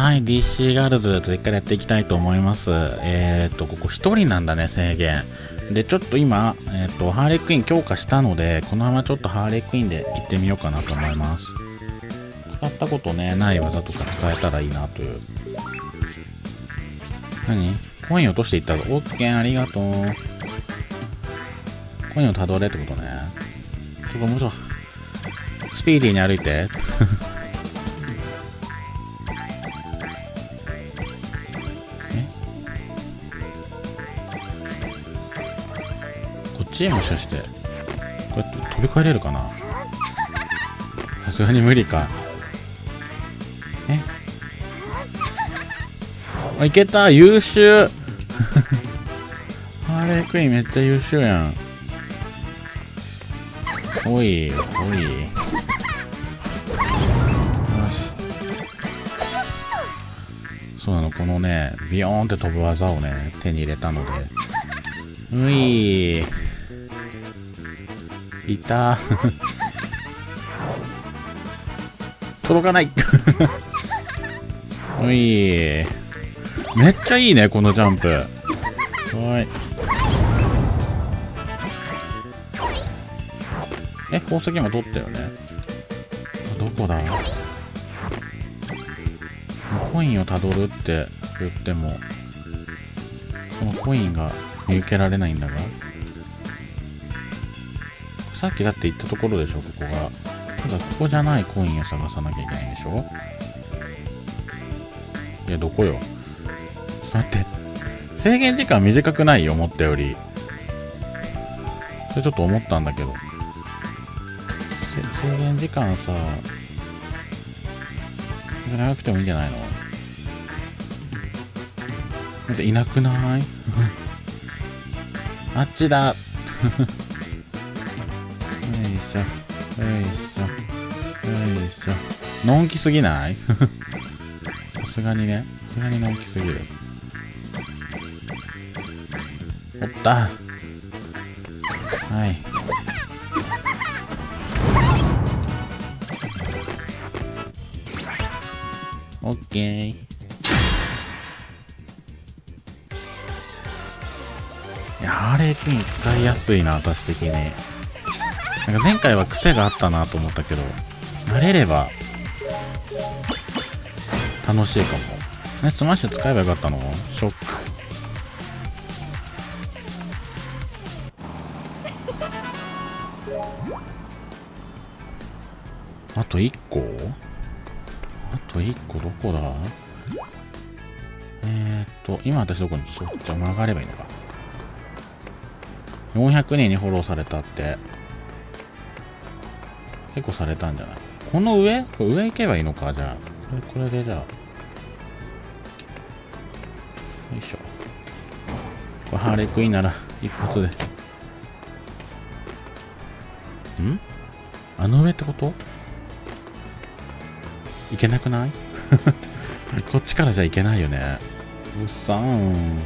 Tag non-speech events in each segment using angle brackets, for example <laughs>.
はい、DC ガールズ、次からやっていきたいと思います。えっ、ー、と、ここ1人なんだね、制限。で、ちょっと今、えっ、と、ハーレークイーン強化したので、このままちょっとハーレークイーンで行ってみようかなと思います。使ったことね、ない技とか使えたらいいなという。何？コイン落としていったぞ。オッケー、ありがとう。コインをたどれってことね。ちょっと面白い。スピーディーに歩いて。ちもしかしてこうやって飛び越えれるかな？さすがに無理か。え？あいけた。優秀。<laughs> ハーレークイーンめっちゃ優秀やん。おいおい。よし。そうなの。このねビヨーンって飛ぶ技をね手に入れたので。ういいた。届かない。<laughs> おい。めっちゃいいねこのジャンプ。はい。え宝石今取ったよね。どこだ？コインをたどるって言ってもこのコインが見受けられないんだがさっきだって言ったところでしょ、ここが。ただ、ここじゃないコインを探さなきゃいけないでしょいや、どこよ。ちょっと待って。制限時間短くないよ、思ったより。それちょっと思ったんだけど。制限時間さ、長くてもいいんじゃないの？だっていなくない？<laughs> あっちだ <laughs> よい。しょよい。しょのんきすぎない。さすがにねさすがにのんきすぎるおったはい。オッケーや、ハーレークイーン使い。やすい。な、私的に。なんか前回は癖があったなと思ったけど、慣れれば楽しいかも。ね、スマッシュ使えばよかったの？ショック。あと1個？あと1個どこだ？えー、っと、今私どこに、そっち曲がればいいのか。400人にフォローされたって。結構されたんじゃない？この上？上行けばいいのかじゃあ。これでじゃあ。よいしょ。これハーレクイーンなら一発で。ん？あの上ってこと？いけなくない？<laughs> こっちからじゃいけないよね。うっさん。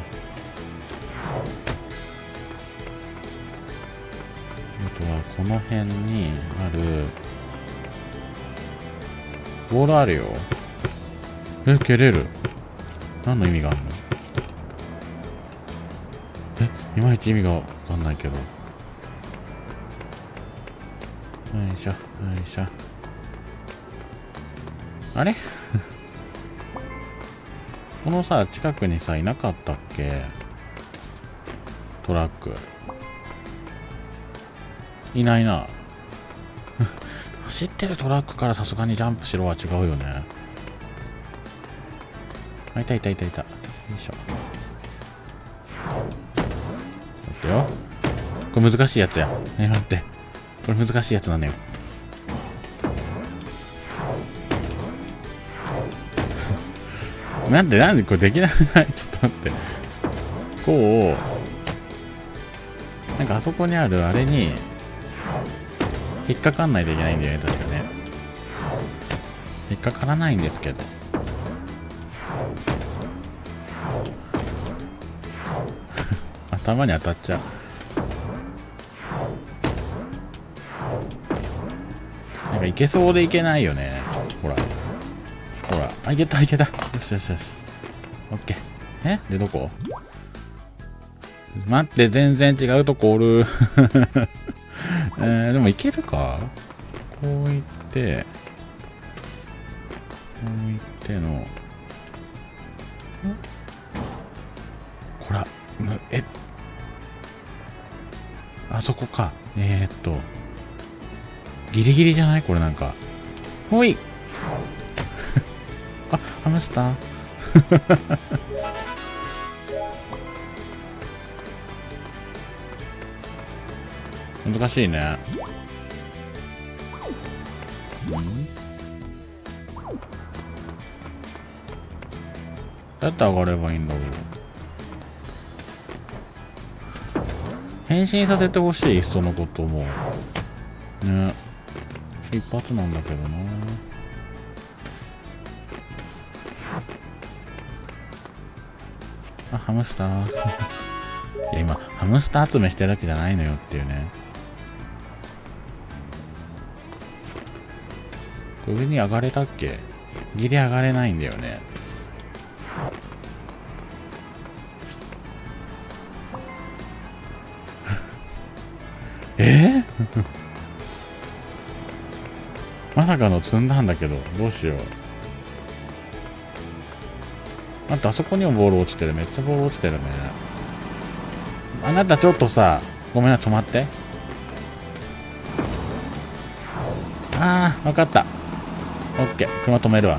この辺にあるボールあるよ。え蹴れる。何の意味があるの？えいまいち意味がわかんないけど。よいしょよいしょ。あれ？<laughs> このさ近くにさいなかったっけ？トラック。いないな。<laughs> 走ってるトラックからさすがにジャンプしろは違うよね。あいたいたいたいた。よいしょ。待ってよ。これ難しいやつや。え待って。これ難しいやつなのよ。なんでなんでこれできなくない？<laughs> ちょっと待って。こうなんかあそこにあるあれに引っかかんないといけないんだよね、確かね。引っかからないんですけど。<laughs> 頭に当たっちゃう。なんかいけそうでいけないよね。ほら。ほら。あ、いけたいけたよしよしよしオッケーえ？でどこ？待って全然違うとこおる <laughs> えー、でもいけるか？こういってこういってのこらむえあそこか。えー、っとギリギリじゃない？これなんか。ほい。<laughs> あハムスター難しいね。うん。どうやって上がればいいんだろう。変身させてほしいそのことも。ね。一発なんだけどな。あハムスター。<laughs> いや今ハムスター集めしてるわけじゃないのよっていうね。上に上がれたっけ？ギリ上がれないんだよね。え、まさかの積んだんだけどどうしよう。あとあそこにもボール落ちてる。めっちゃボール落ちてるね。あなたちょっとさごめんな止まって。ああ分かった。オッケー車止めるわ。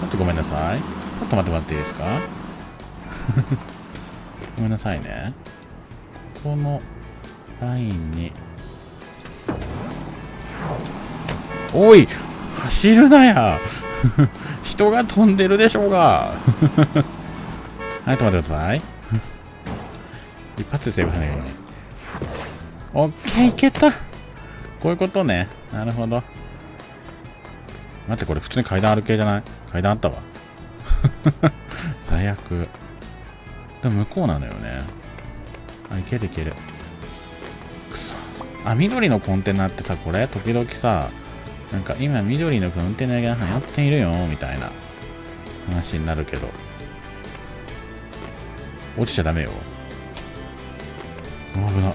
ちょっとごめんなさい。ちょっと待ってもらっていいですか？<laughs> ごめんなさいね。このラインに。おい！走るなや！<laughs> 人が飛んでるでしょうが！<laughs> はい止まってください。一発でセーブしないけない。オッケーいけた。こういうことね。なるほど。待ってこれ普通に階段ある系じゃない？階段あったわ。<laughs> 最悪。でも向こうなのよね。あいけるいける。くそ。あ緑のコンテナってさこれ？時々さなんか今緑のコンテナが流行っているよみたいな話になるけど。落ちちゃダメよ。危な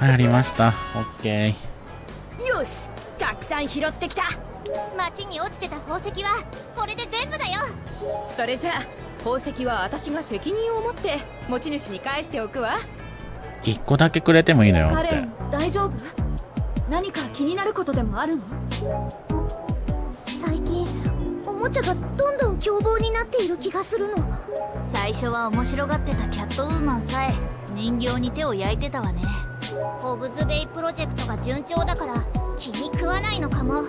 はいありました。オッケー。よしたくさん拾ってきた。町に落ちてた宝石はこれで全部だよ。それじゃあ宝石は私が責任を持って持ち主に返しておくわ。1個だけくれてもいいのよカレン大丈夫？何か気になることでもあるの？最近おもちゃがどんどん凶暴になっている気がするの。最初は面白がってたキャットウーマンさえ人形に手を焼いてたわねホブズベイプロジェクトが順調だから気に食わないのかも。うん。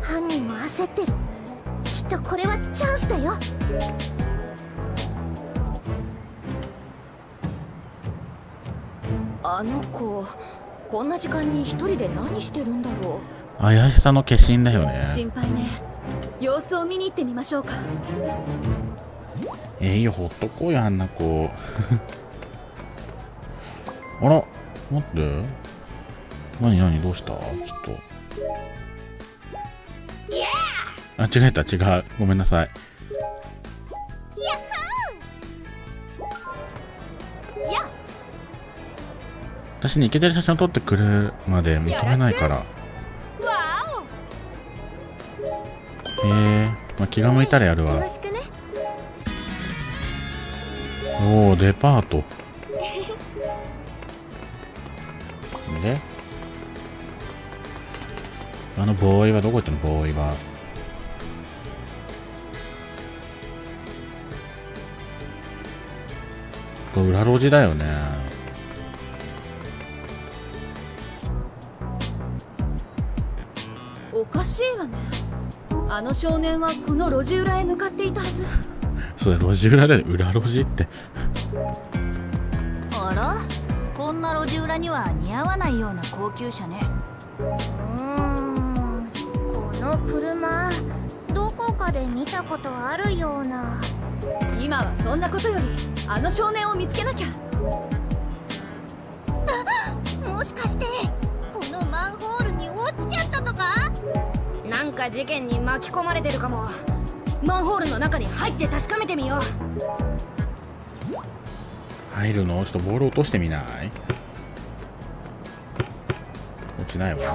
犯人も焦ってる。きっとこれはチャンスだよ。あの子こんな時間に一人で何してるんだろう。怪しさの化身だよね。心配ね。様子を見に行ってみましょうか。えいよほっとこうよあんな子 <laughs> あら待って。何何どうした？ちょっと。あ違えた違う。ごめんなさい。私にイケてる写真を撮ってくれるまで認めないから。へえ。まあ、気が向いたらやるわ。おおデパートであのボーイはどこ行ったのボーイは。これ裏路地だよね。おかしいわね。あの少年はこの路地裏へ向かっていたはず。それ路地裏で裏路地ってには似合わないような高級車ね。うんこの車どこかで見たことあるような。今はそんなことよりあの少年を見つけなきゃ。もしかしてこのマンホールに落ちちゃったとか？なんか事件に巻き込まれてるかも。マンホールの中に入って確かめてみよう。入るの？ちょっとボール落としてみない？落ちないわ。<laughs>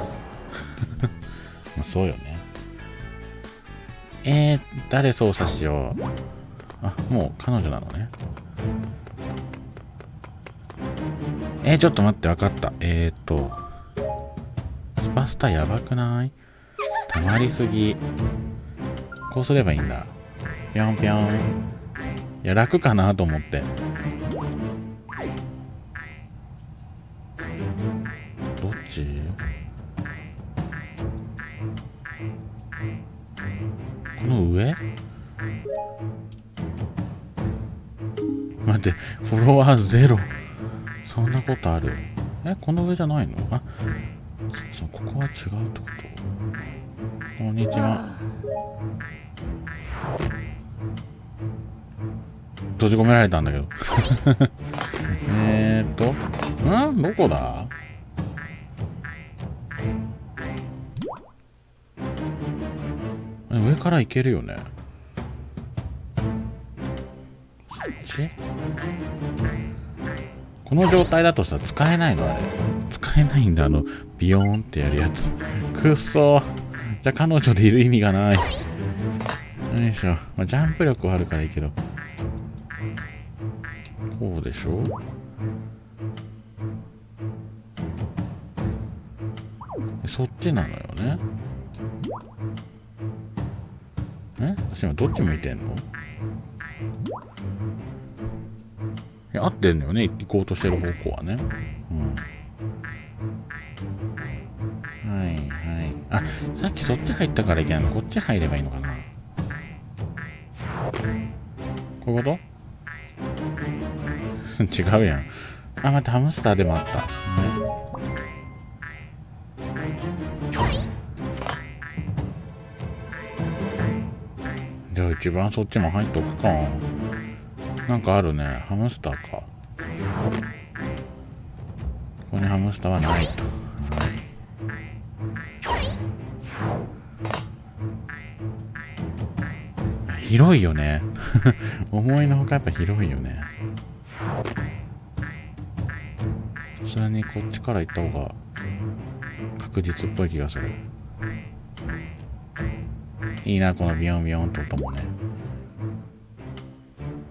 まあそうよね。えー、誰操作しよう。あもう彼女なのね。えー、ちょっと待って分かった。えーとスパスタやばくない？溜まりすぎ。こうすればいいんだ。ぴょんぴょん。いや楽かなと思ってどっちこの上？待ってフォロワーゼロ。そんなことある？えこの上じゃないの？あそうここは違うってこと？こんにちは。閉じ込められたんだけど。<laughs> えっとん？どこだ？から行けるよね。そっち？この状態だとさ使えないのあれ。使えないんだあのビヨーンってやるやつ。くっそ。じゃあ彼女でいる意味がない。よいしょ、まあ、ジャンプ力はあるからいいけど。こうでしょ？そっちなのよね。どっち向いてんの？いや合ってんのよね。行こうとしてる方向はね。うん。はいはい。あさっきそっち入ったからいけないの？こっち入ればいいのかな？こういうこと？<laughs> 違うやん。あ待ってハムスターでもあった、ね。一番そっちも入っとくか。なんかあるね。ハムスターか。ここにハムスターはないと、広いよね。<laughs> 思いのほかやっぱ広いよね。さすがにこっちから行った方が確実っぽい気がする。いいなこのビヨンビヨンって音もね。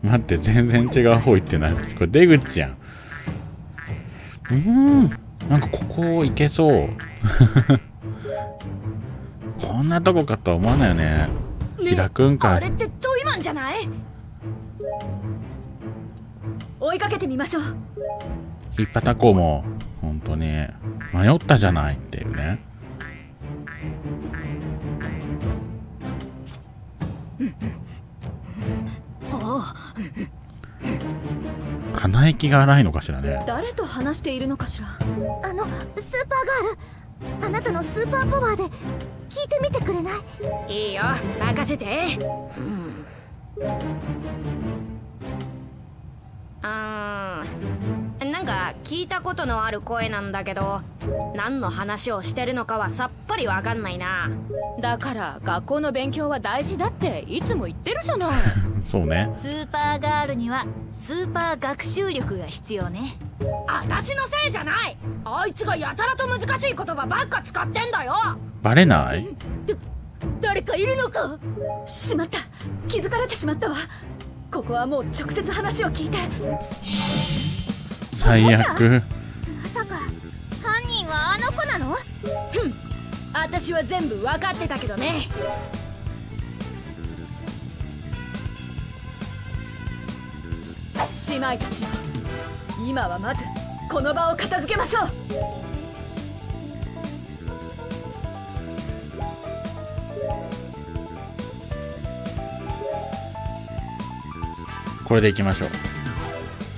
待って全然違う方行ってない。これ出口やん。うーん。なんかここ行けそう。<laughs> こんなとこかとは思わないよね。開くんかあれってトイマンじゃない？追いかけてみましょう。引っ叩こうも本当に迷ったじゃないっていうね <laughs> 鼻息が荒いのかしらね。誰と話しているのかしら。あのスーパーガール。あなたのスーパーパワーで聞いてみてくれない？いいよ任せて。うんあー。なんか聞いたことのある声なんだけど何の話をしてるのかはさっぱりわかんないな。だから学校の勉強は大事だっていつも言ってるじゃない。<laughs> そうね。スーパーガールにはスーパー学習力が必要ね。私のせいじゃない。あいつがやたらと難しい言葉ばっか使ってんだよ。バレない？誰かいるのか？しまった。気づかれてしまったわここはもう直接話を聞いて。最悪。まさか犯人はあの子なの？私は全部分かってたけどね。姉妹たち今はまずこの場を片付けましょうこれでいきましょう。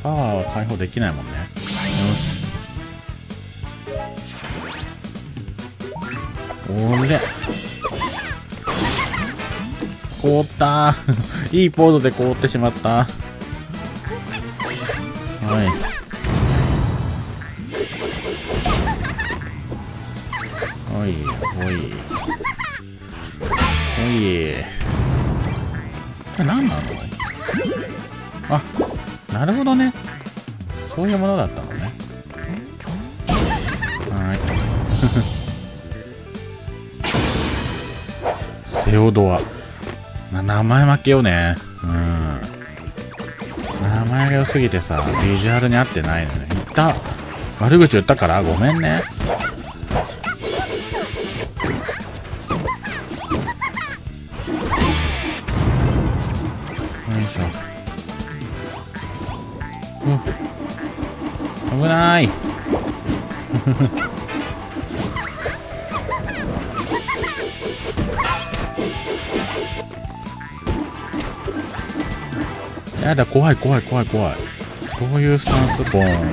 パワーは解放できないもんね。よし。おれ凍った。<laughs> いいポーズで凍ってしまった。はい。けよね。うん。名前が良すぎてさビジュアルに合ってないのね。言った。悪口言ったから？ごめんね。よいしょ。うん。危ない。やだ怖い怖い怖い怖い。こういうスタンスボーン？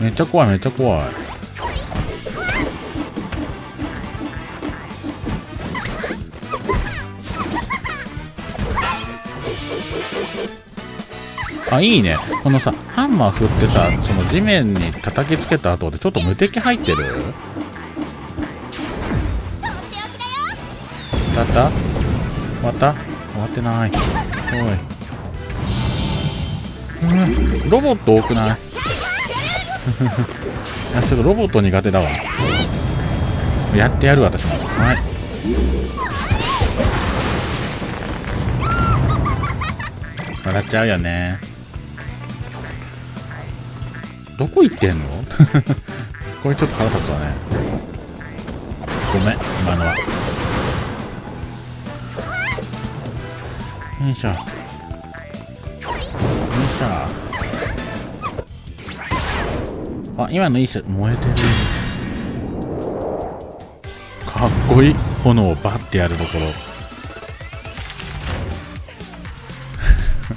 めっちゃ怖いめっちゃ怖い。あいいね。このさハンマー振ってさその地面に叩きつけた後でちょっと無敵入ってる？だった？終わった？終わってない。おい。うんロボット多くない？<laughs> いやちょっとロボット苦手だわ。やってやる私も。はい。笑っちゃうよね。どこ行ってんの？<laughs> これちょっと腹立つわね。ごめん今のは。よいしょよいしょあ今のいいし燃えてる。かっこいい。炎をバッてやるところ。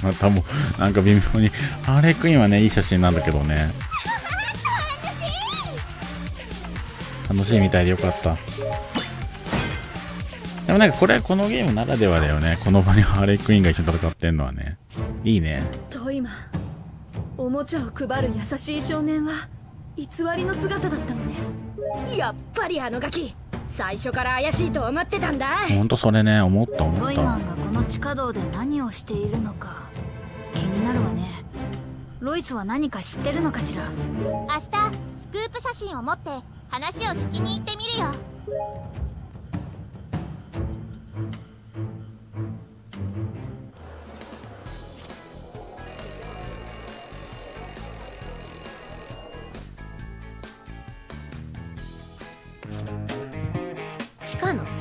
<laughs> またもうなんか微妙に。ハーレークイーンはねいい写真なんだけどね。楽しいみたいでよかった。もなんかこれこのゲームならではだよね。この場にハーレークイーンが一緒に戦ってんのはね。いいね。トイマンおもちゃを配る優しい少年は偽りの姿だったのね。やっぱりあのガキ最初から怪しいと思ってたんだ。ほんとそれね思った思トった。イマンがこの地下道で何をしているのか気になるわね。ロイスは何か知ってるのかしら？明日スクープ写真を持って話を聞きに行ってみるよ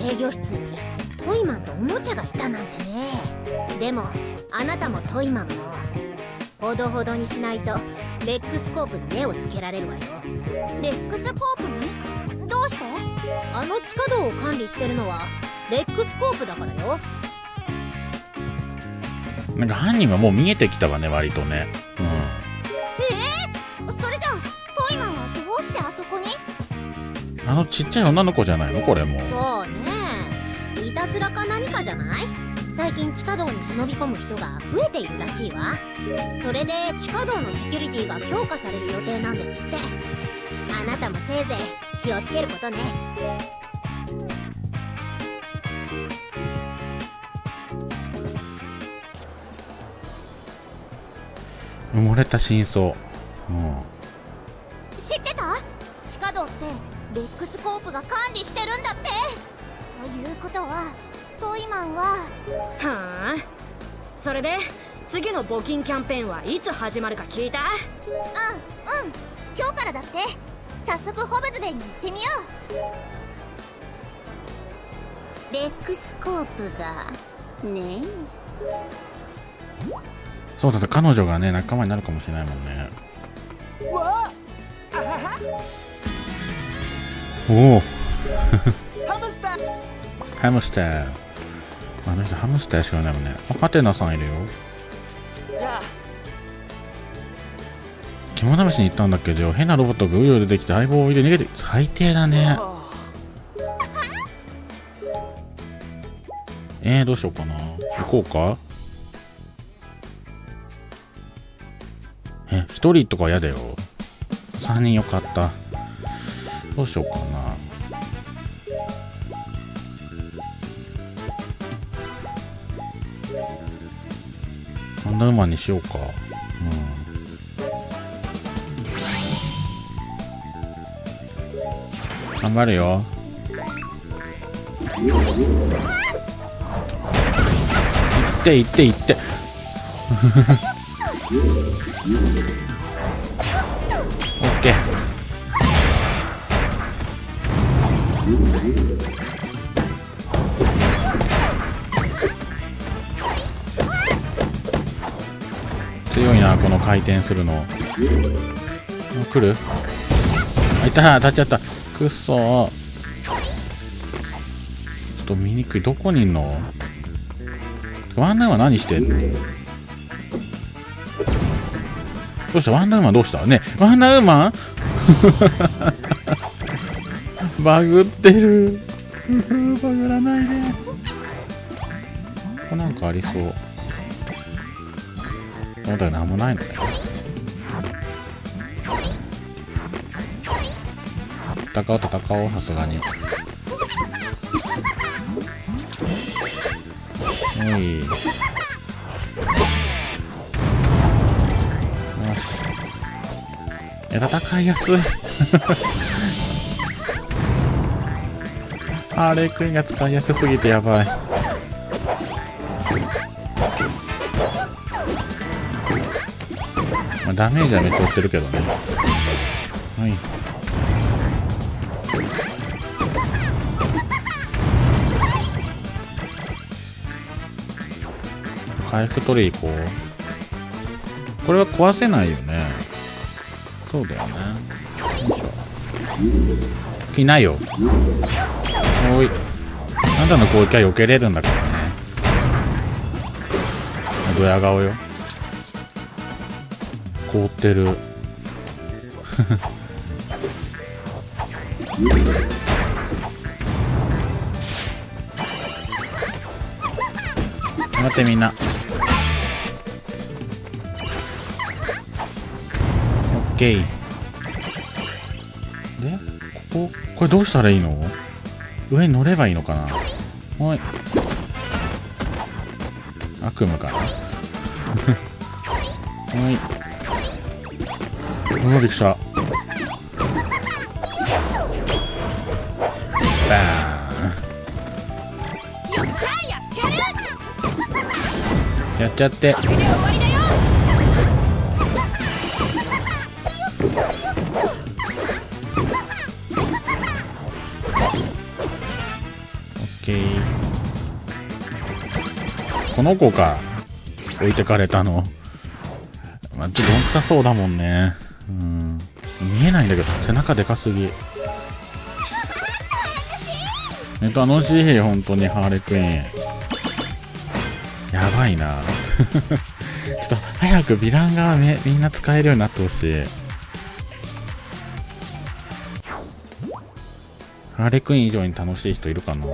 制御室にトイマンとおもちゃがいたなんてね。でもあなたもトイマンもほどほどにしないとレックスコープに目をつけられるわよ。レックスコープに？どうして？あの地下道を管理してるのはレックスコープだからよ。なんか犯人はもう見えてきたわね割とね。うん。それじゃあトイマンはどうしてあそこに？あのちっちゃい女の子じゃないの？これもそうじゃない？最近地下道に忍び込む人が増えているらしいわ。それで地下道のセキュリティが強化される予定なんですって。あなたもせいぜい気をつけることね。埋もれた真相。うん。知ってた？地下道ってレックスコープが管理してるんだって。ということはトイマンは。はあ？それで次の募金キャンペーンはいつ始まるか聞いた？うんうん。今日からだって。早速ホブズベンに行ってみよレックスコープが。ねそうだね彼女がね仲間になるかもしれないもんね。おお。ハムスターあの人ハムスターしかいないもんね。あハテナさんいるよ。肝試しに行ったんだけ？ど変なロボットがうよう出てきて相棒を置いて逃げて最低だね。えー、どうしようかな。行こうか。え一人とか嫌だよ。3人よかった。どうしようかな。ンダーウーマンにしようか。うん。頑張るよ。いっていっていって。の回転するの。あ来る？あいた。当たっちゃった。くっそちょっと見にくい。どこにいんの？ワンダーマン何してんの？どうした？ワンダーマンどうした？ねワンダーマン？<laughs> バグってる。バグらないで。ここなんかありそう。まだ何もないのね戦おう戦おうさすがに。おい。よし。いや戦いやすいハーレークイーンが使いやすすぎてやばい。ダメージはめっちゃ負ってるけどね。はい。回復取り行こう。これは壊せないよね。そうだよね。いしょ。いないよ。おい。あんたの攻撃は避けれるんだからね。ドヤ顔よ。凍ってる。待ってみんな。オッケー。でここ？これどうしたらいいの？上に乗ればいいのかな？おい。悪夢かな。<laughs> おいおびっくりした。バーン。やっちゃって。これで終わりだよオッケー。この子か。置いてかれたの。まあ、ちょっとどんくさそうだもんね。うん。見えないんだけど背中でかすぎ。え楽しい本当にハーレクイーン。やばいな。<laughs> ちょっと早くヴィランがめみんな使えるようになってほしい。ハーレクイーン以上に楽しい人いるかな。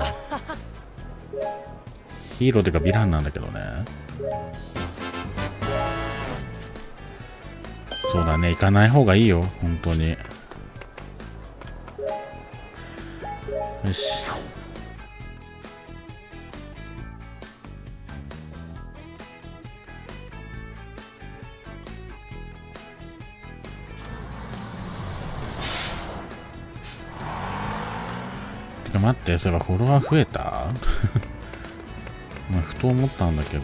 ヒーローっていうかヴィランなんだけどね。そうだね。行かない方がいいよ。本当に。よし。てか待ってそれはフォロワー増えた？<laughs> まあふと思ったんだけど。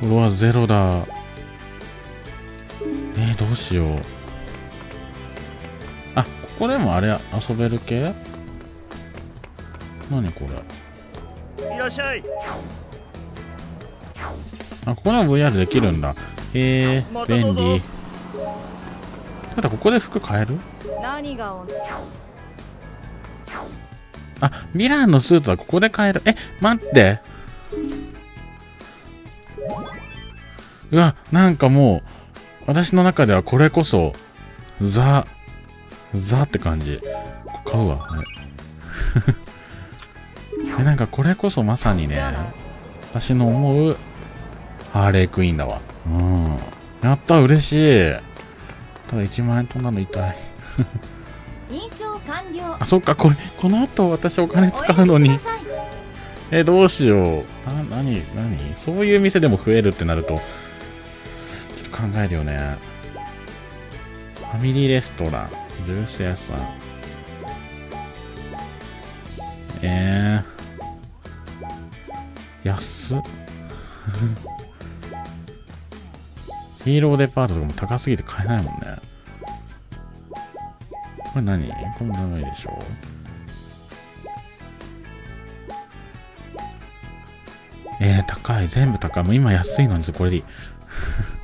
フォロワーゼロだ。えー、どうしよう。あここでもあれ遊べる系？何これ？いらっしゃい。あここでも VR できるんだ。へえ便利。ただここで服買える？何がおあミラーのスーツはここで買える。え待ってうわなんかもう私の中ではこれこそザザって感じ。買うわはい <laughs> えなんかこれこそまさにね私の思うハーレークイーンだわ。うん。やった嬉しい。ただ1万円飛んだの痛い。認証完了。あそっかこれこの後私お金使うのに。えどうしよう。あ何何？そういう店でも増えるってなると考えるよね。ファミリーレストラン。ジュース屋さん。えー、安っ。<laughs> ヒーローデパートとかも高すぎて買えないもんね。これ何？これダメでしょえー、高い。全部高い。もう今安いのにこれでいい。<laughs>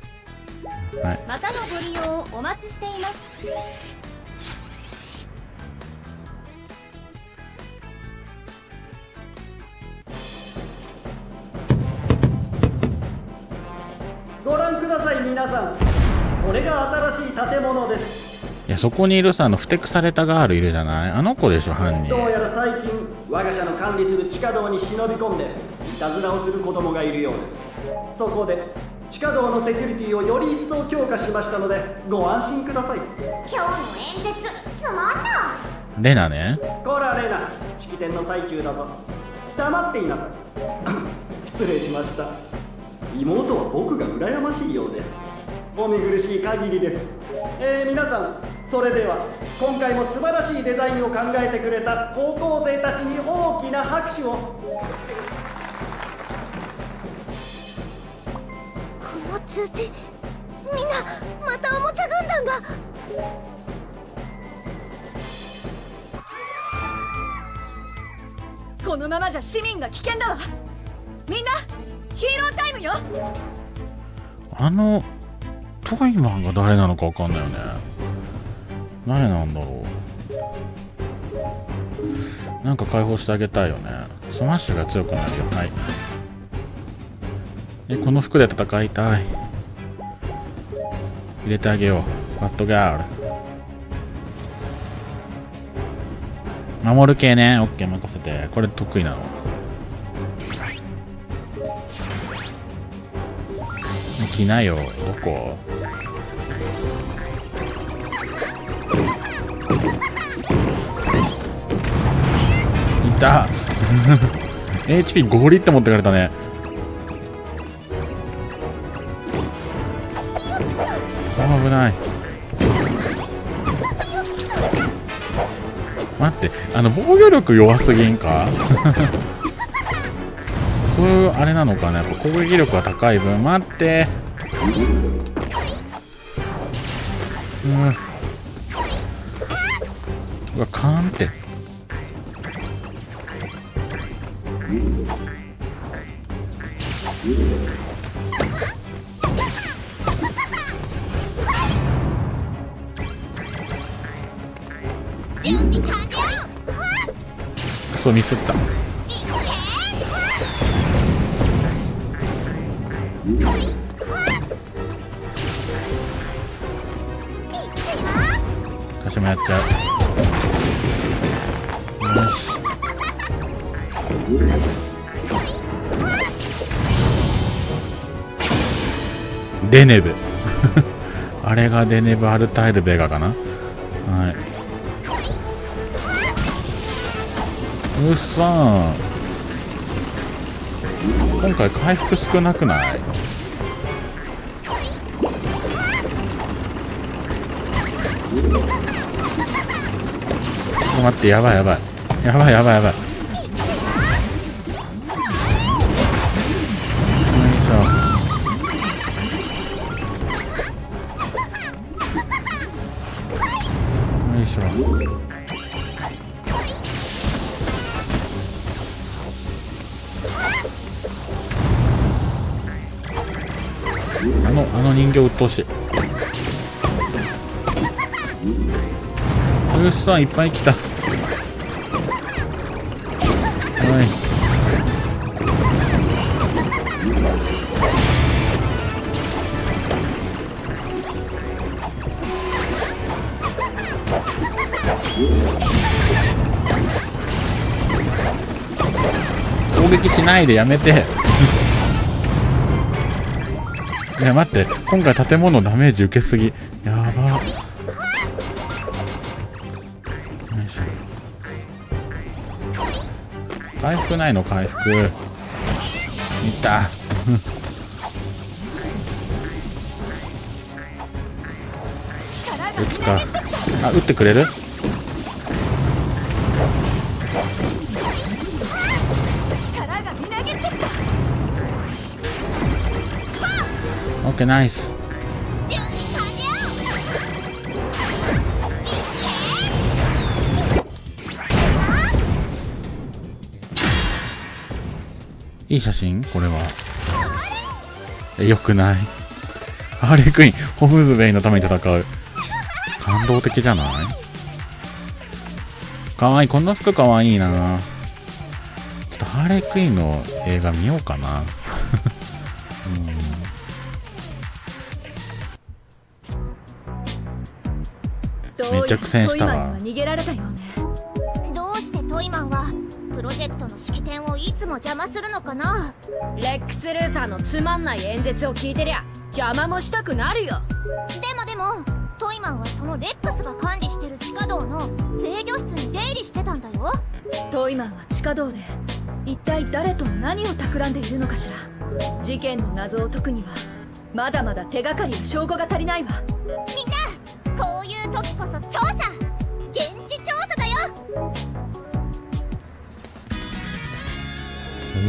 はい。またのご利用をお待ちしています。ご覧ください皆さん。これが新しい建物です。いや、そこにいるさ、あの、ふてくされたガールいるじゃない？あの子でしょ、犯人。ど。うやら最近我が社の管理する地下道に忍び込んでいたずらをする子供がいるようです。そこで地下道のセキュリティをより一層強化しましたのでご安心ください。今日の演説つまんなレナね。こらレナ。式典の最中だぞ。黙っていなさい。<coughs> 失礼しました。妹は僕が羨ましいようで。すお見苦しい限りです。えー、皆さんそれでは今回も素晴らしいデザインを考えてくれた高校生たちに大きな拍手を通知みんなまたおもちゃ軍団がこのままじゃ市民が危険だわみんなヒーロータイムよあの、トイマンが誰なのかわかんないよね。誰なんだろう。なんか解放してあげたいよね。スマッシュが強くなるよ。はい。え、この服で戦いたい。入れてあげよう。バッドガール。守る系ね。オッケー任せて。これ得意なの。来なよ。どこ？いた <laughs> HP ゴリって持ってかれたね危ない。待ってあの防御力弱すぎんか？<laughs> そういうあれなのかなやっぱ攻撃力が高い分。待って。うん。うわカーンって。クソミスった。私もやっちゃう。よし。デネブ。<laughs> あれがデネブアルタイルベガかな？うっさん。今回回復少なくない？ちょっと待ってやばいやばい。やばいやばいやばい。あの人形鬱陶しいウルフさんいっぱい来た。はい。攻撃しないでやめて。や待って。今回建物ダメージ受けすぎ。やば。よいしょ。回復ないの回復。いった。撃つか。あ撃ってくれる？オッケーナイスいい写真？これは。えよくない？ハーレークイーン。ホムズベイのために戦う。感動的じゃない？かわいい。こんな服かわいいな。ちょっとハーレークイーンの映画見ようかな。めっちゃ苦戦したわ逃げられたよねどうしてトイマンはプロジェクトの式典をいつも邪魔するのかな？レックス・ルーサーのつまんない演説を聞いてりゃ邪魔もしたくなるよ。でもでもトイマンはそのレックスが管理してる地下道の制御室に出入りしてたんだよ。トイマンは地下道で一体誰と何を企んでいるのかしら。事件の謎を解くにはまだまだ手がかりや証拠が足りないわ。みんな時こそ調査現地調査だよ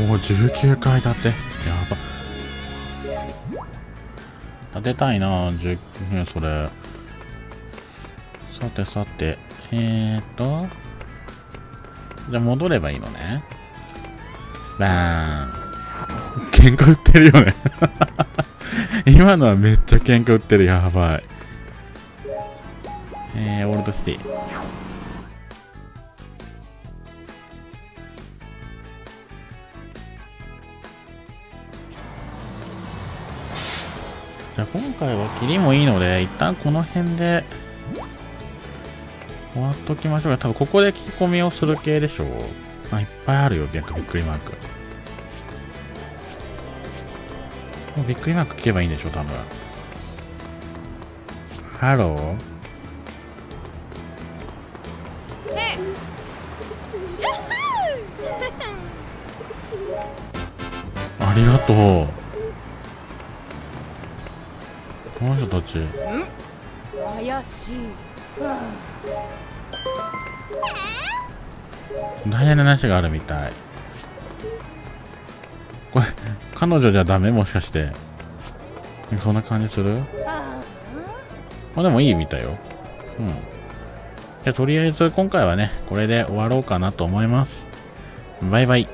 もう19階建て。やば。建てたいな10それ。さてさて。えーと。じゃあ戻ればいいのね。バーン。喧嘩売ってるよね。<laughs> 今のはめっちゃ喧嘩売ってる。やばい。えー、オールドシティじゃあ今回は切りもいいので一旦この辺で終わっときましょうか。多分ここで聞き込みをする系でしょう。あいっぱいあるよびっくりマーク。もうびっくりマーク聞けばいいんでしょ多分。ハローありがとう。この人たち。怪しい。大変な話があるみたい。これ彼女じゃダメ？もしかして。そんな感じする？まあでもいいみたいよ。うん。じゃあとりあえず今回はねこれで終わろうかなと思います。バイバイ。